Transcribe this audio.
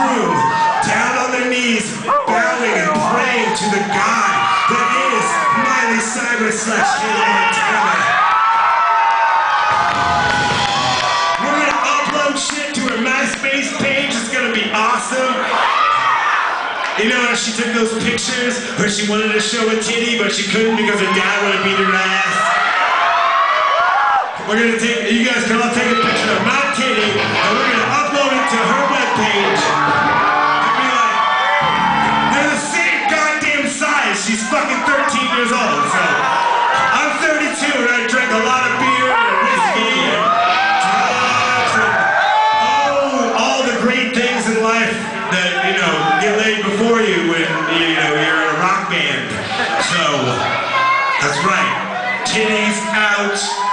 down on their knees, bowing and praying to the God that is Miley Cyrus slash Hannah Montana. We're gonna upload shit to her MySpace page. It's gonna be awesome. You know how she took those pictures where she wanted to show a titty, but she couldn't because her dad would have beat her ass? We're gonna take, you guys can all take a picture of my great things in life that, you know, get laid before you when, you know, you're in a rock band. So, that's right. Titties out.